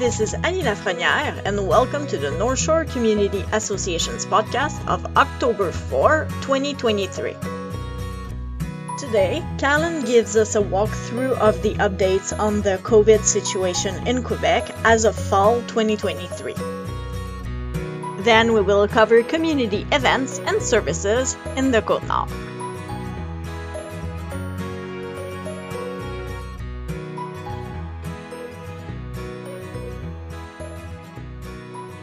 This is Annie Lafrenière, and welcome to the North Shore Community Association's podcast of October 4, 2023. Today, Callan gives us a walkthrough of the updates on the COVID situation in Quebec as of fall 2023. Then we will cover community events and services in the Côte Nord.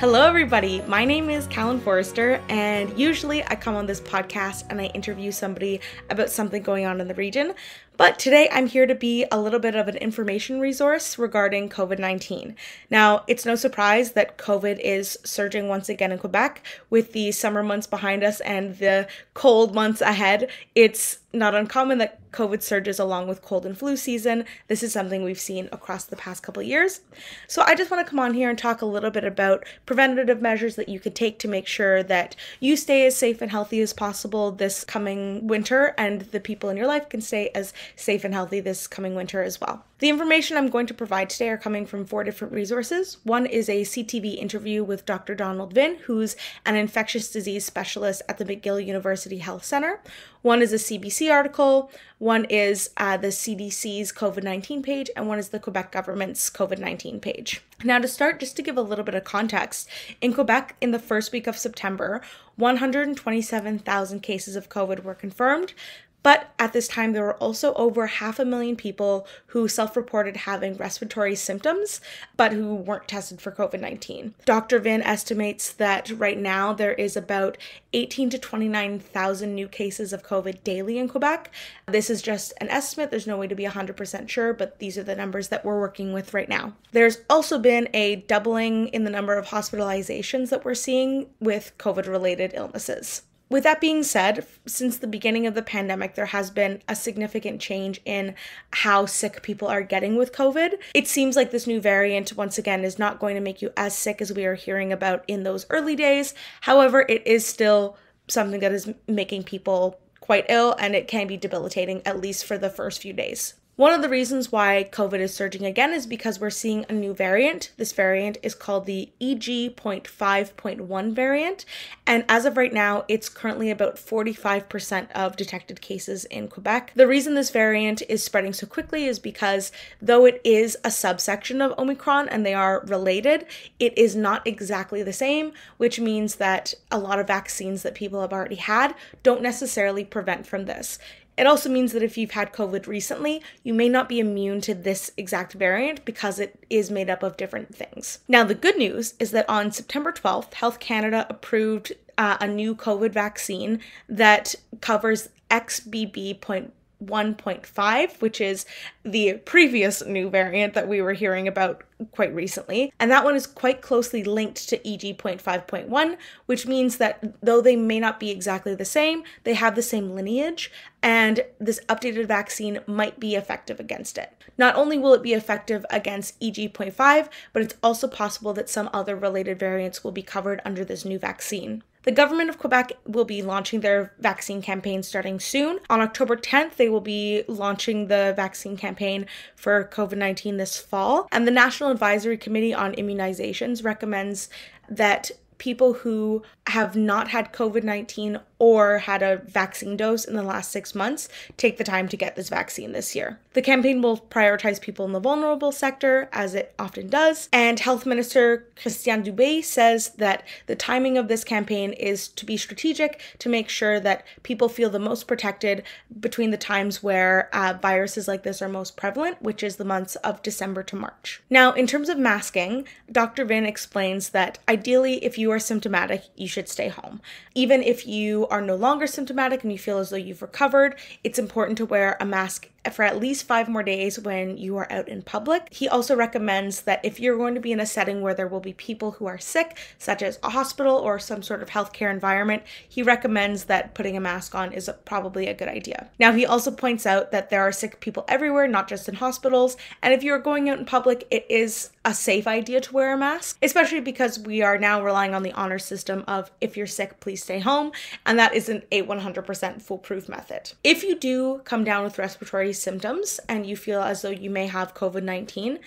Hello, everybody. My name is Callan Forrester, and usually I come on this podcast and I interview somebody about something going on in the region. But today I'm here to be a little bit of an information resource regarding COVID 19. Now, it's no surprise that COVID is surging once again in Quebec with the summer months behind us and the cold months ahead. It's not uncommon that COVID surges along with cold and flu season. This is something we've seen across the past couple years. So I just want to come on here and talk a little bit about preventative measures that you could take to make sure that you stay as safe and healthy as possible this coming winter and the people in your life can stay as safe and healthy this coming winter as well. The information I'm going to provide today are coming from four different resources. One is a CTV interview with Dr. Donald Vinh, who's an infectious disease specialist at the McGill University Health Center. One is a CBC article, one is uh, the CDC's COVID 19 page, and one is the Quebec government's COVID 19 page. Now, to start, just to give a little bit of context, in Quebec, in the first week of September, 127,000 cases of COVID were confirmed, but at this time, there were also over half a million people who self reported having respiratory symptoms, but who weren't tested for COVID 19. Dr. Vinh estimates that right now there is about 18 to 29,000 new cases of COVID daily in Quebec. This is just an estimate, there's no way to be 100% sure, but these are the numbers that we're working with right now. There's also been a doubling in the number of hospitalizations that we're seeing with COVID related illnesses. With that being said, since the beginning of the pandemic, there has been a significant change in how sick people are getting with COVID. It seems like this new variant, once again, is not going to make you as sick as we are hearing about in those early days. However, it is still something that is making people quite ill and it can be debilitating, at least for the first few days. One of the reasons why COVID is surging again is because we're seeing a new variant. This variant is called the EG.5.1 variant, and as of right now, it's currently about 45% of detected cases in Quebec. The reason this variant is spreading so quickly is because though it is a subsection of Omicron and they are related, it is not exactly the same, which means that a lot of vaccines that people have already had don't necessarily prevent from this. It also means that if you've had COVID recently, you may not be immune to this exact variant because it is made up of different things. Now, the good news is that on September 12th, Health Canada approved uh, a new COVID vaccine that covers XBB.1. 1.5, which is the previous new variant that we were hearing about quite recently. And that one is quite closely linked to EG.5.1, which means that though they may not be exactly the same, they have the same lineage, and this updated vaccine might be effective against it. Not only will it be effective against EG.5, but it's also possible that some other related variants will be covered under this new vaccine. The government of Quebec will be launching their vaccine campaign starting soon. On October 10th, they will be launching the vaccine campaign for COVID 19 this fall. And the National Advisory Committee on Immunizations recommends that people who have not had COVID 19 or had a vaccine dose in the last six months take the time to get this vaccine this year. The campaign will prioritize people in the vulnerable sector, as it often does, and Health Minister Christian Dubé says that the timing of this campaign is to be strategic to make sure that people feel the most protected between the times where uh, viruses like this are most prevalent, which is the months of December to March. Now, in terms of masking, Dr. Vinh explains that ideally, if you are symptomatic, you should stay home. Even if you are no longer symptomatic and you feel as though you've recovered, it's important to wear a mask for at least five more days when you are out in public. He also recommends that if you're going to be in a setting where there will be people who are sick, such as a hospital or some sort of healthcare environment, he recommends that putting a mask on is probably a good idea. Now, he also points out that there are sick people everywhere, not just in hospitals, and if you're going out in public, it is a safe idea to wear a mask, especially because we are now relying on the honor system of if you're sick, please stay home, and that isn't a 100% foolproof method. If you do come down with respiratory symptoms and you feel as though you may have COVID 19,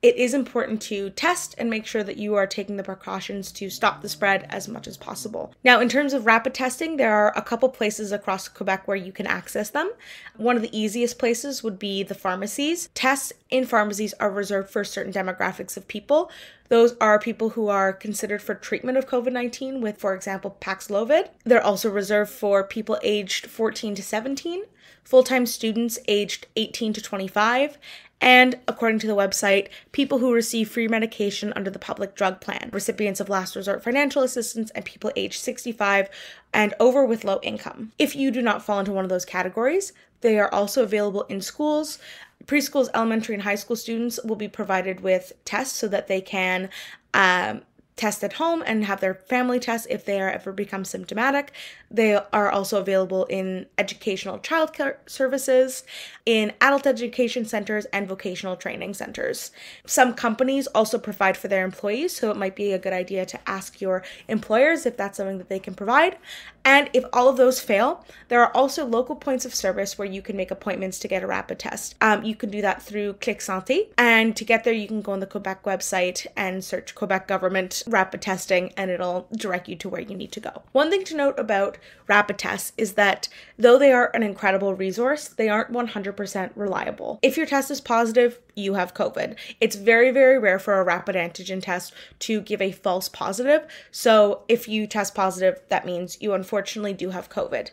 it is important to test and make sure that you are taking the precautions to stop the spread as much as possible. Now, in terms of rapid testing, there are a couple places across Quebec where you can access them. One of the easiest places would be the pharmacies. Tests in pharmacies are reserved for certain demographics of people. Those are people who are considered for treatment of COVID 19 with, for example, Paxlovid. They're also reserved for people aged 14 to 17, full time students aged 18 to 25, and according to the website, people who receive free medication under the public drug plan, recipients of last resort financial assistance, and people aged 65 and over with low income. If you do not fall into one of those categories, they are also available in schools. Preschools, elementary, and high school students will be provided with tests so that they can um, test at home and have their family test if they are ever become symptomatic. They are also available in educational childcare services, in adult education centers, and vocational training centers. Some companies also provide for their employees, so it might be a good idea to ask your employers if that's something that they can provide. And if all of those fail, there are also local points of service where you can make appointments to get a rapid test. Um, you can do that through Clic Santé, and to get there, you can go on the Quebec website and search Quebec government rapid testing, and it'll direct you to where you need to go. One thing to note about rapid tests is that though they are an incredible resource, they aren't 100% reliable. If your test is positive, you have COVID. It's very, very rare for a rapid antigen test to give a false positive. So if you test positive, that means you unfortunately do have COVID.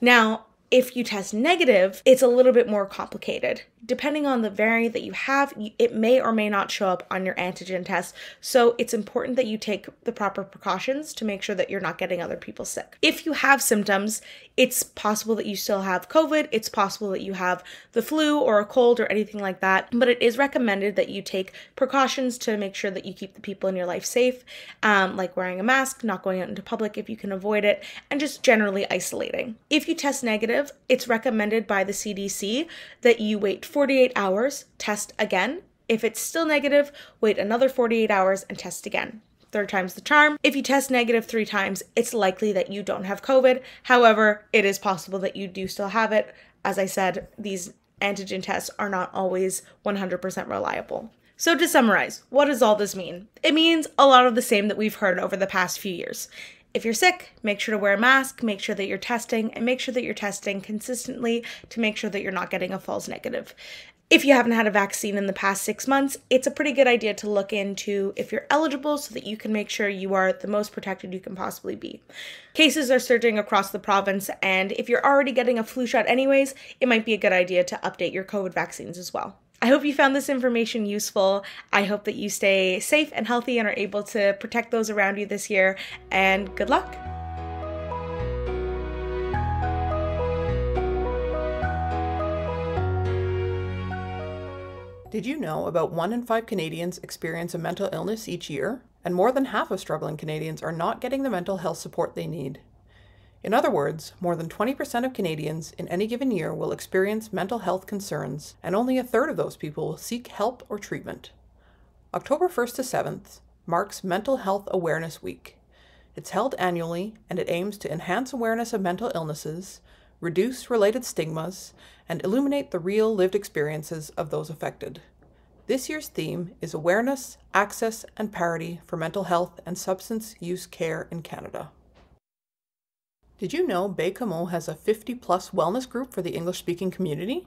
Now, if you test negative, it's a little bit more complicated depending on the variant that you have, it may or may not show up on your antigen test. So it's important that you take the proper precautions to make sure that you're not getting other people sick. If you have symptoms, it's possible that you still have COVID, it's possible that you have the flu or a cold or anything like that, but it is recommended that you take precautions to make sure that you keep the people in your life safe, um, like wearing a mask, not going out into public if you can avoid it, and just generally isolating. If you test negative, it's recommended by the CDC that you wait 48 hours, test again. If it's still negative, wait another 48 hours and test again. Third time's the charm. If you test negative three times, it's likely that you don't have COVID. However, it is possible that you do still have it. As I said, these antigen tests are not always 100% reliable. So, to summarize, what does all this mean? It means a lot of the same that we've heard over the past few years. If you're sick, make sure to wear a mask, make sure that you're testing, and make sure that you're testing consistently to make sure that you're not getting a false negative. If you haven't had a vaccine in the past six months, it's a pretty good idea to look into if you're eligible so that you can make sure you are the most protected you can possibly be. Cases are surging across the province, and if you're already getting a flu shot anyways, it might be a good idea to update your COVID vaccines as well. I hope you found this information useful. I hope that you stay safe and healthy and are able to protect those around you this year, and good luck. Did you know about one in five Canadians experience a mental illness each year? And more than half of struggling Canadians are not getting the mental health support they need. In other words, more than 20% of Canadians in any given year will experience mental health concerns, and only a third of those people will seek help or treatment. October 1st to 7th marks Mental Health Awareness Week. It's held annually and it aims to enhance awareness of mental illnesses, reduce related stigmas, and illuminate the real lived experiences of those affected. This year's theme is Awareness, Access, and Parity for Mental Health and Substance Use Care in Canada. Did you know Baie-Comeau has a 50 plus wellness group for the English speaking community?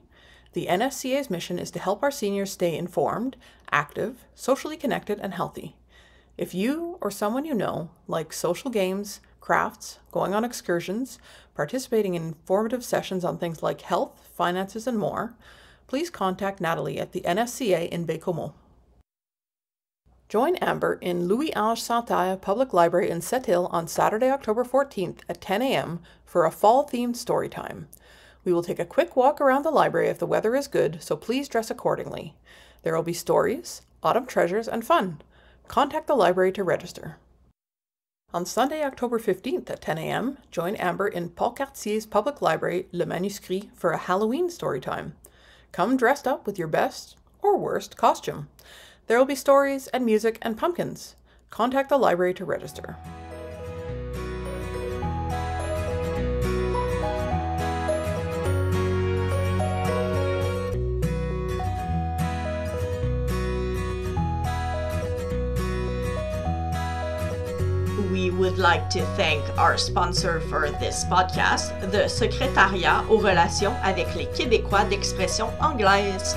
The NSCA's mission is to help our seniors stay informed, active, socially connected, and healthy. If you or someone you know like social games, crafts, going on excursions, participating in informative sessions on things like health, finances, and more, please contact Natalie at the NSCA in Baie-Comeau. Join Amber in Louis Ange Santerre Public Library in Sept-Îles on Saturday, October 14th at 10 a.m. for a fall themed story time. We will take a quick walk around the library if the weather is good, so please dress accordingly. There will be stories, autumn treasures, and fun. Contact the library to register. On Sunday, October 15th at 10 a.m., join Amber in Port-Cartier's public library, Le Manuscrit, for a Halloween story time. Come dressed up with your best, or worst, costume. There will be stories and music and pumpkins. Contact the library to register. we would like to thank our sponsor for this podcast, the Secrétariat aux relations avec les Québécois d'expression anglaise.